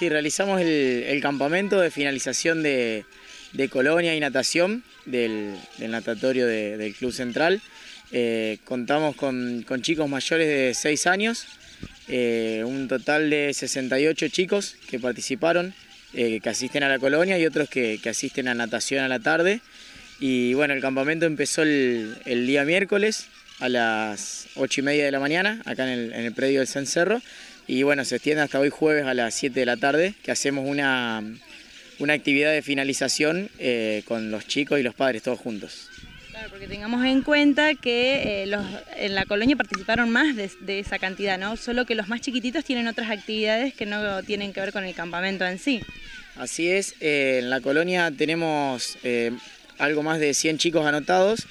Sí, realizamos el, campamento de finalización de, colonia y natación del, natatorio del Club Central. Eh, contamos con, chicos mayores de 6 años, eh, un total de 68 chicos que participaron, eh, que asisten a la colonia y otros que, asisten a natación a la tarde. Y bueno, el campamento empezó el, día miércoles a las 8 y media de la mañana, acá en el, predio del Cencerro. Y bueno, se extiende hasta hoy jueves a las 7 de la tarde, que hacemos una, una actividad de finalización con los chicos y los padres todos juntos porque tengamos en cuenta que eh, en la colonia participaron más de, esa cantidad, ¿no? Solo que los más chiquititos tienen otras actividades que no tienen que ver con el campamento en sí. Así es, eh, en la colonia tenemos eh, algo más de 100 chicos anotados,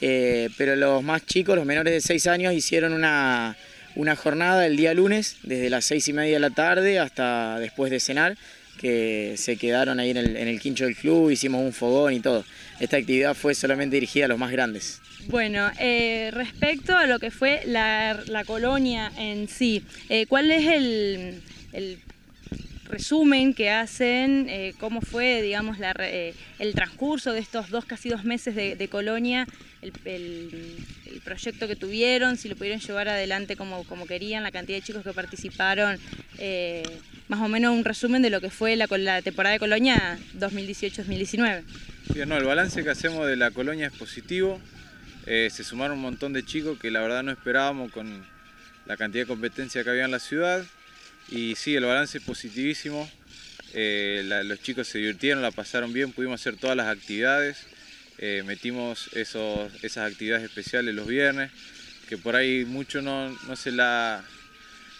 pero los más chicos, los menores de 6 años, hicieron una, jornada el día lunes, desde las 6 y media de la tarde hasta después de cenar, que se quedaron ahí en el, en el quincho del club, hicimos un fogón y todo. Esta actividad fue solamente dirigida a los más grandes. Bueno, eh, respecto a lo que fue la, colonia en sí, eh, ¿cuál es el, resumen que hacen? Eh, ¿Cómo fue, digamos, el transcurso de estos dos, casi dos meses de, colonia? El, proyecto que tuvieron, si lo pudieron llevar adelante como, como querían, la cantidad de chicos que participaron, más o menos un resumen de lo que fue la, la temporada de colonia 2018-2019. no, el balance que hacemos de la colonia es positivo. Eh, se sumaron un montón de chicos que la verdad no esperábamos con la cantidad de competencia que había en la ciudad. Y sí, el balance es positivísimo. Eh, los chicos se divirtieron, la pasaron bien, pudimos hacer todas las actividades. Eh, metimos esos, esas actividades especiales los viernes, que por ahí mucho no, no se la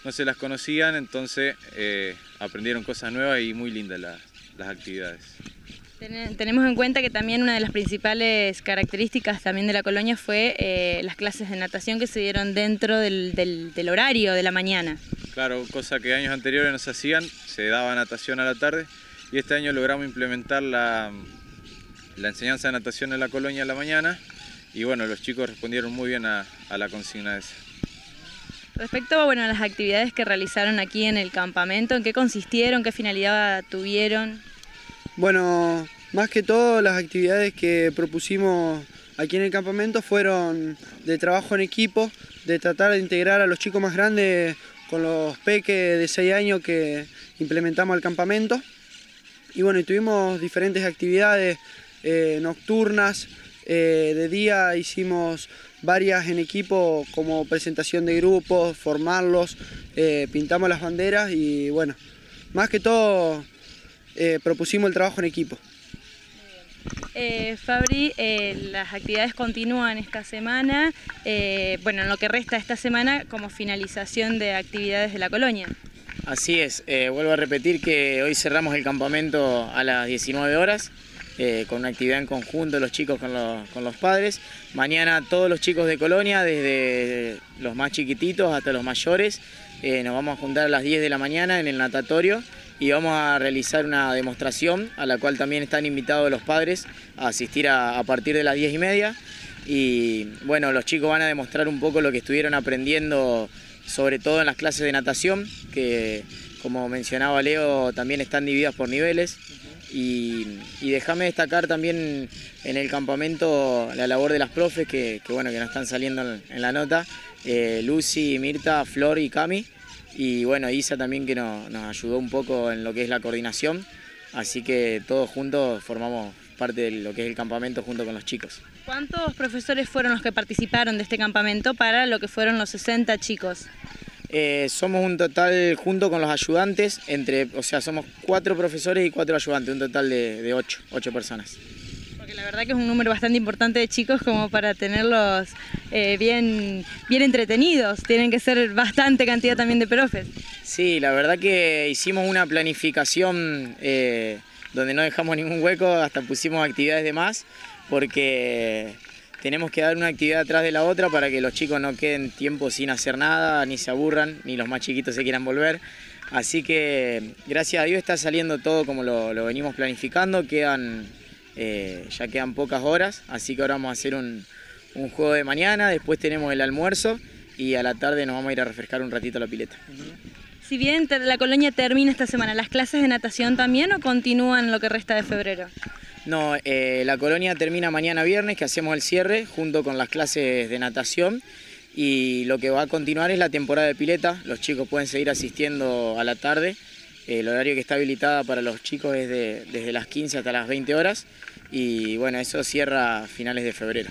no se las conocían, entonces eh, aprendieron cosas nuevas y muy lindas las actividades. Tenemos en cuenta que también una de las principales características también de la colonia fue las clases de natación que se dieron dentro del, horario de la mañana. Claro, cosa que años anteriores no se hacían, se daba natación a la tarde y este año logramos implementar la, la enseñanza de natación en la colonia a la mañana y bueno, los chicos respondieron muy bien a, a la consigna esa. Respecto bueno, a las actividades que realizaron aquí en el campamento, ¿en qué consistieron? ¿Qué finalidad tuvieron? Bueno, más que todo las actividades que propusimos aquí en el campamento fueron de trabajo en equipo, de tratar de integrar a los chicos más grandes con los peques de 6 años que implementamos al campamento. Y bueno, tuvimos diferentes actividades eh, nocturnas, eh, de día hicimos varias en equipo como presentación de grupos, formarlos, eh, pintamos las banderas y bueno, más que todo propusimos el trabajo en equipo. Eh, Fabri, las actividades continúan esta semana, bueno, en lo que resta esta semana como finalización de actividades de la colonia. Así es, vuelvo a repetir que hoy cerramos el campamento a las 19 horas, eh, con una actividad en conjunto los chicos con los, padres. Mañana todos los chicos de Colonia, desde los más chiquititos hasta los mayores, eh, nos vamos a juntar a las 10 de la mañana en el natatorio y vamos a realizar una demostración a la cual también están invitados los padres a asistir a, partir de las 10 y media. Y bueno, los chicos van a demostrar un poco lo que estuvieron aprendiendo, sobre todo en las clases de natación, que como mencionaba Leo, también están divididas por niveles. Y, déjame destacar también en el campamento la labor de las profes que, bueno, que nos están saliendo en, la nota, eh, Lucy, Mirta, Flor y Cami, y bueno, Isa también que nos, ayudó un poco en lo que es la coordinación, así que todos juntos formamos parte de lo que es el campamento junto con los chicos. ¿Cuántos profesores fueron los que participaron de este campamento para lo que fueron los 60 chicos? Eh, somos un total, junto con los ayudantes, entre, o sea, somos cuatro profesores y cuatro ayudantes, un total de, ocho, ocho personas. La verdad que es un número bastante importante de chicos como para tenerlos eh, bien, bien entretenidos. Tienen que ser bastante cantidad también de profes. Sí, la verdad que hicimos una planificación eh, donde no dejamos ningún hueco, hasta pusimos actividades de más, porque tenemos que dar una actividad atrás de la otra para que los chicos no queden tiempo sin hacer nada, ni se aburran, ni los más chiquitos se quieran volver. Así que gracias a Dios está saliendo todo como lo, venimos planificando, quedan, eh, ya quedan pocas horas, así que ahora vamos a hacer un, juego de mañana, después tenemos el almuerzo y a la tarde nos vamos a ir a refrescar un ratito la pileta. Si bien la colonia termina esta semana, ¿las clases de natación también o continúan lo que resta de febrero? No, eh, la colonia termina mañana viernes, que hacemos el cierre junto con las clases de natación. Y lo que va a continuar es la temporada de pileta. Los chicos pueden seguir asistiendo a la tarde. El horario que está habilitada para los chicos es de- desde las 15 hasta las 20 horas. Y bueno, eso cierra a finales de febrero.